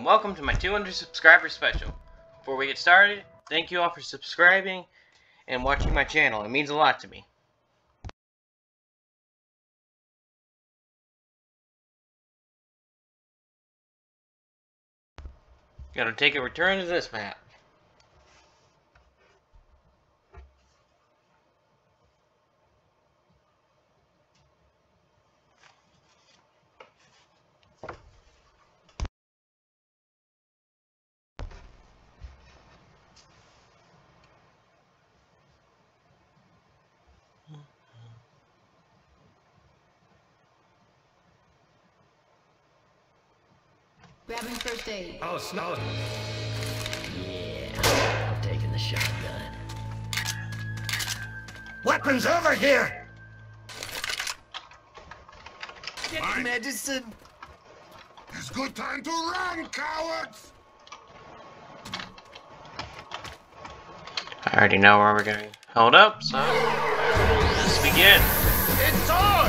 and welcome to my 200 subscriber special. Before we get started, thank you all for subscribing and watching my channel. It means a lot to me. Gotta take a return to this map. Grabbing. Oh, snow. Yeah, I'm taking the shotgun. Weapons over here! Get Mine. medicine! It's good time to run, cowards! I already know where we're going. Hold up, so let's begin. It's on!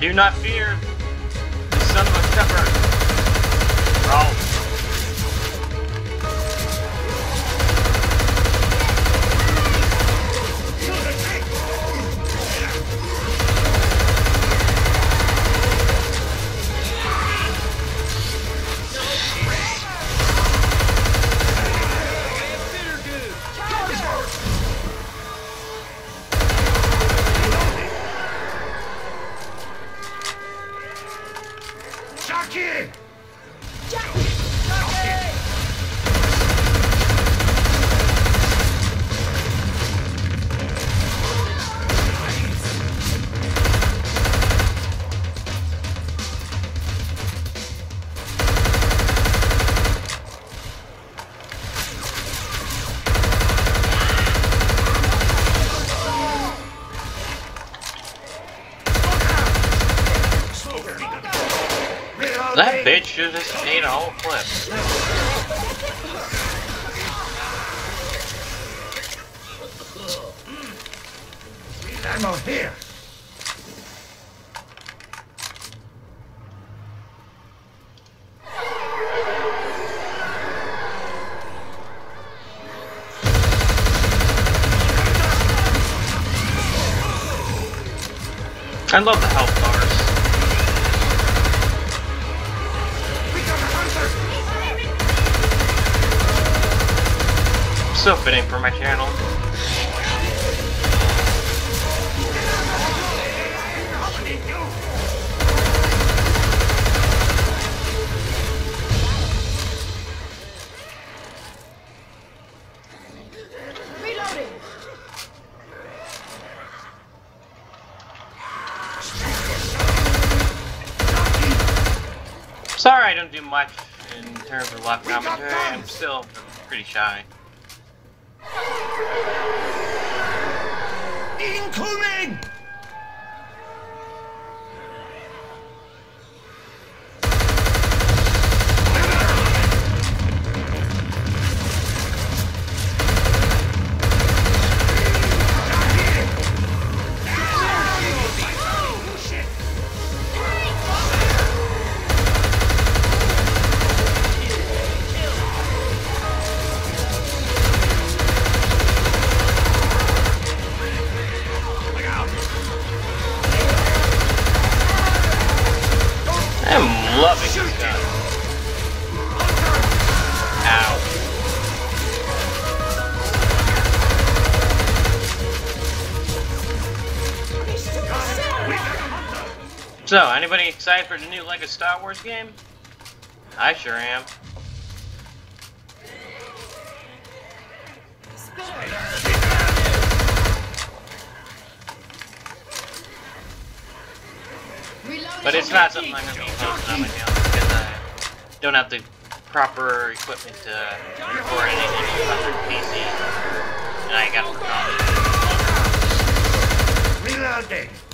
Do not fear the son of a shepherd. Bitch should have ate clip. Ammo here. I love the So fitting for my channel. Sorry I don't do much in terms of live commentary. I'm still pretty shy. Incoming! Excited for the new Lego Star Wars game? I sure am. But it's not something I'm gonna be posting on my channel because I don't have the proper equipment to record anything on PC. And I got to Reloading. Reloading.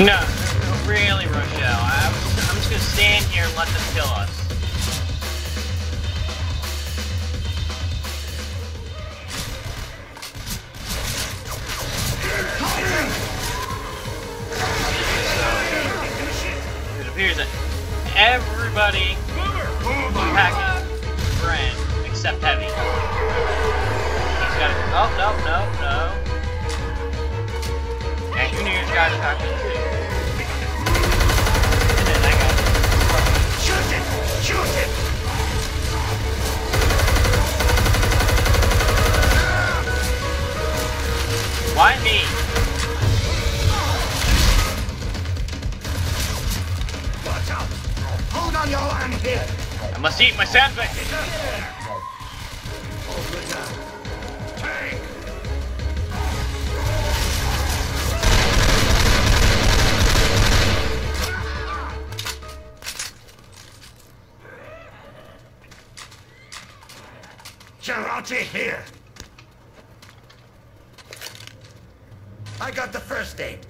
No, really, Rochelle. I'm, I'm just gonna stand here and let them kill us. It appears that everybody package ran except Heavy. He's got to. Oh, no, no, no. And Junior's got a shotgun It! Why me? Watch out! Hold on, y'all, I'm here! I must eat my sandwich. Geralti here! I got the first aid.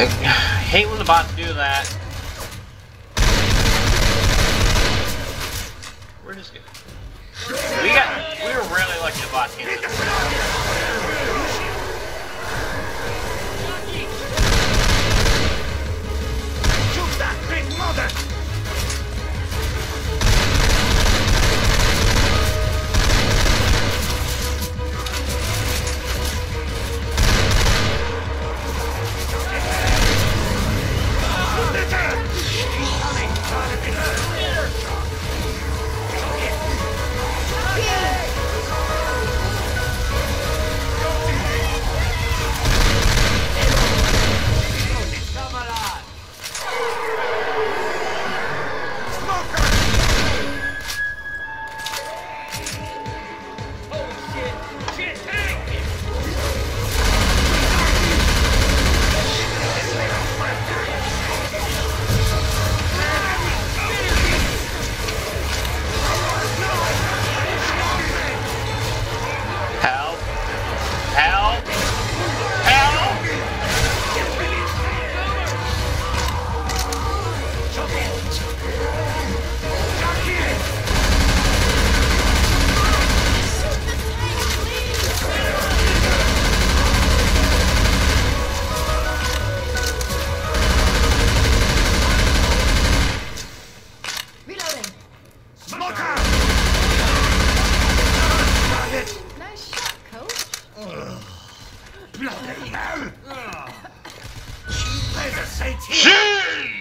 I hate when the bots do that. シ！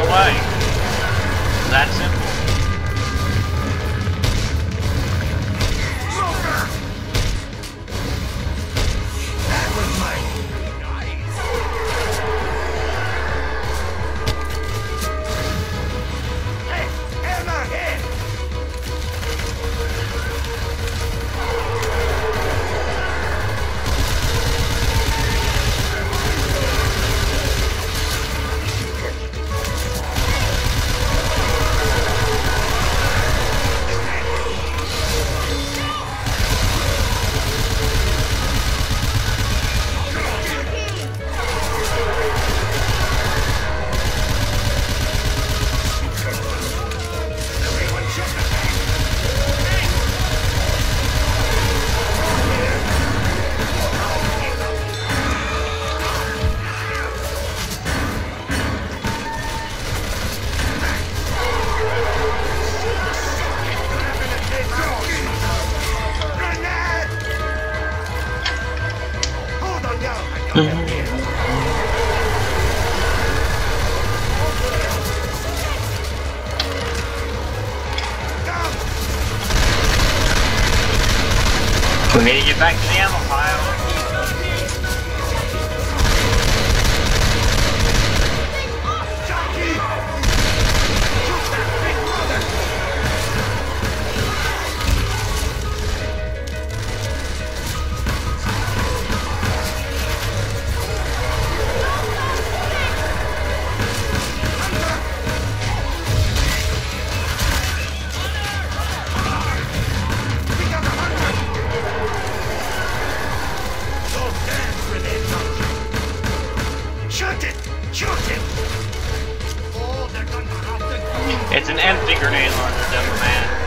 Don't get in the way. That simple. It's an empty grenade launcher, dumb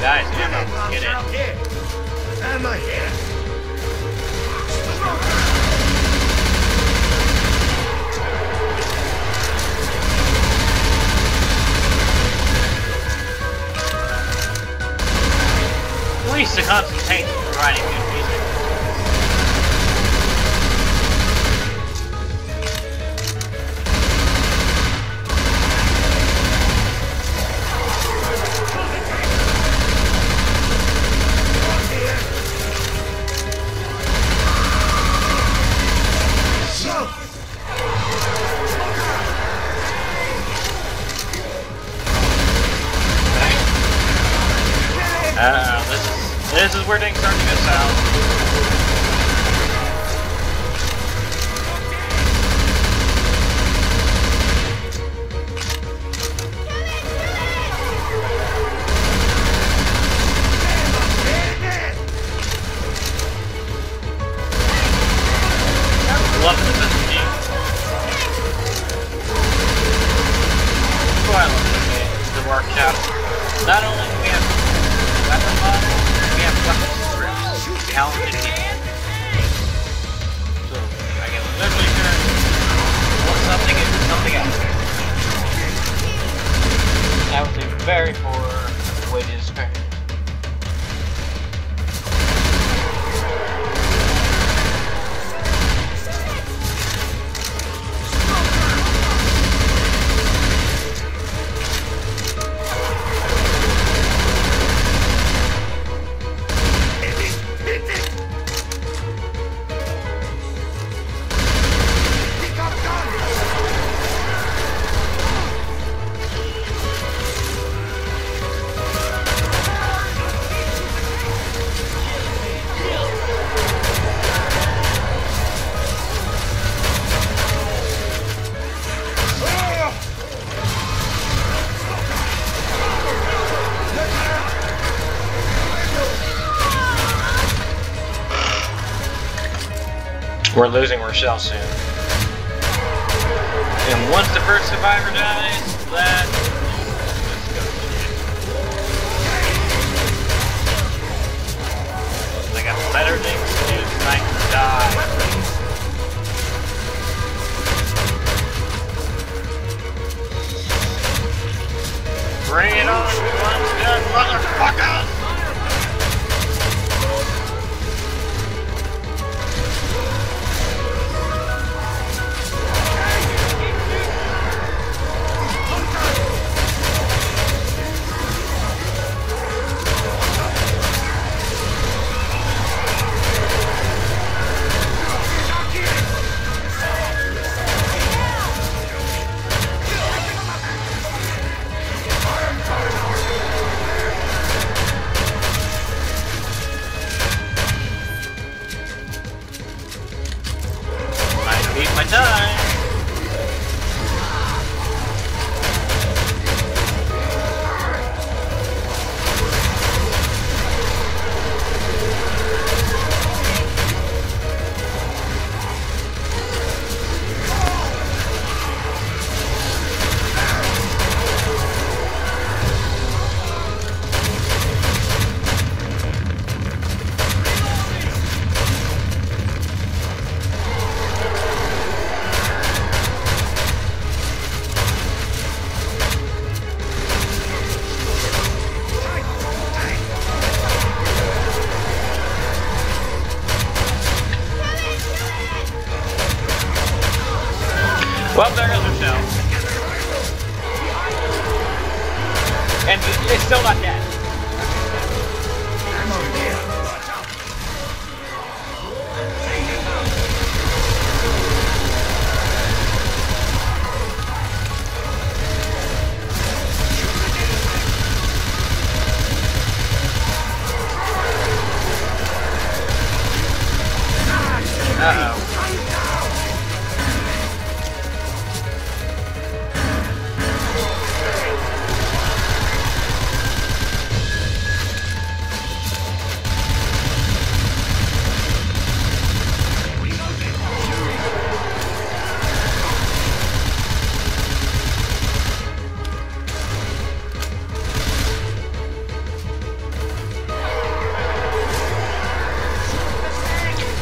Guys, ammo. Get it. Ammo here. At least the cops tanks take writing good music. We're losing Rochelle soon. And once the first survivor dies, that I got better things to do tonight than die. Bring it on, you dead motherfucker!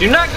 Do not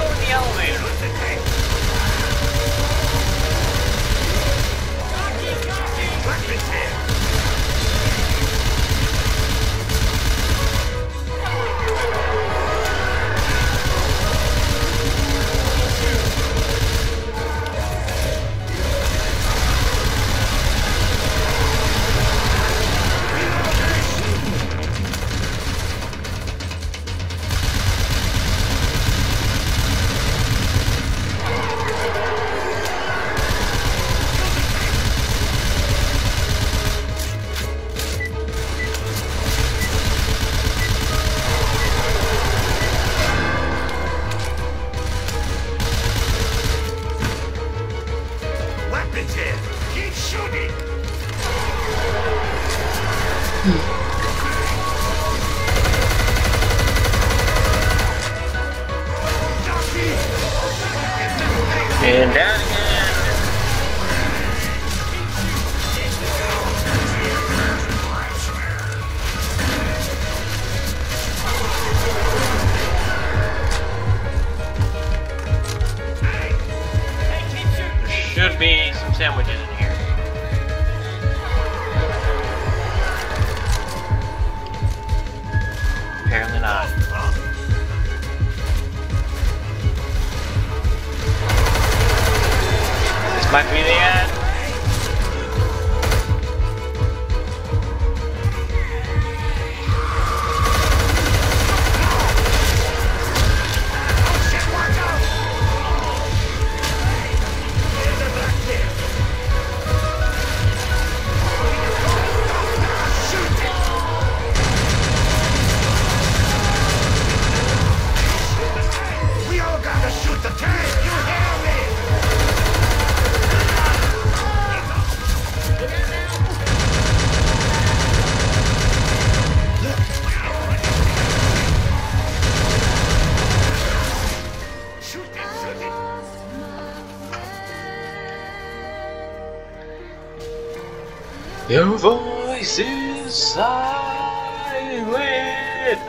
Your voice is silent.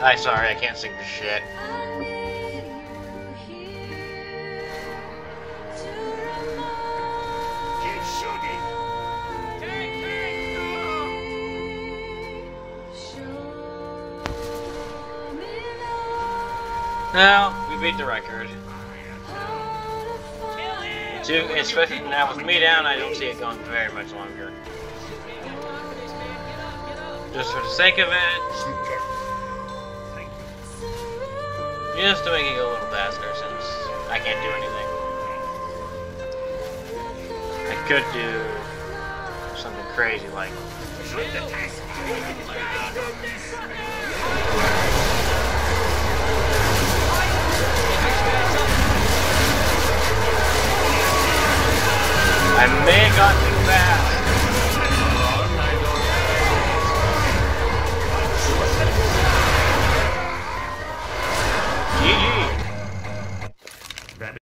I sorry, I can't sing for shit. Now we beat the record. Him. Especially now with me down, I don't see it going very much longer. Just for the sake of it. Just to make it go a little faster since I can't do anything. I could do something crazy like... I may have gotten too fast.